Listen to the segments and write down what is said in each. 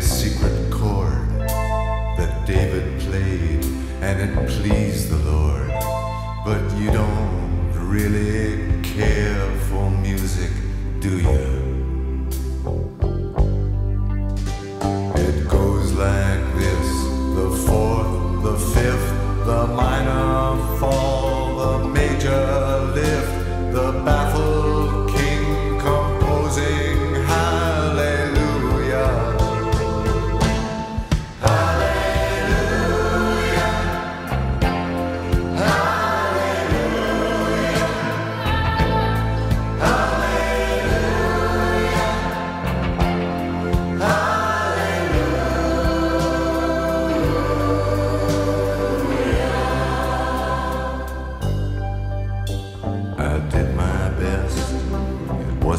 a secret chord that David played and it pleased the Lord. But you don't really care for music, do you?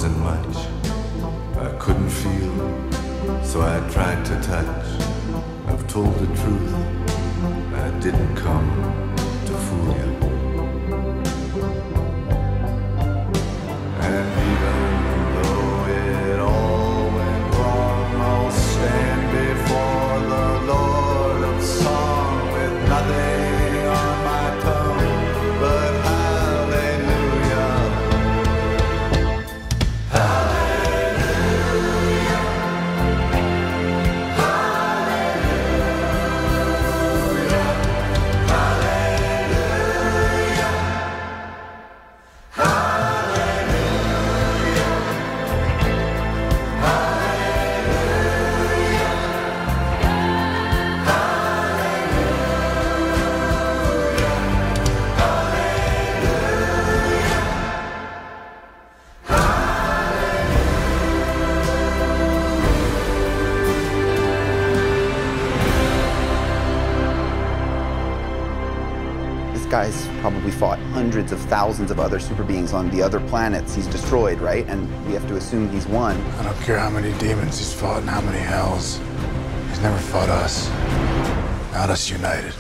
Wasn't much. I couldn't feel, so I tried to touch. I've told the truth, I didn't come guy's probably fought hundreds of thousands of other super beings on the other planets he's destroyed, right? And we have to assume he's won. I don't care how many demons he's fought and how many hells. He's never fought us. Not us united.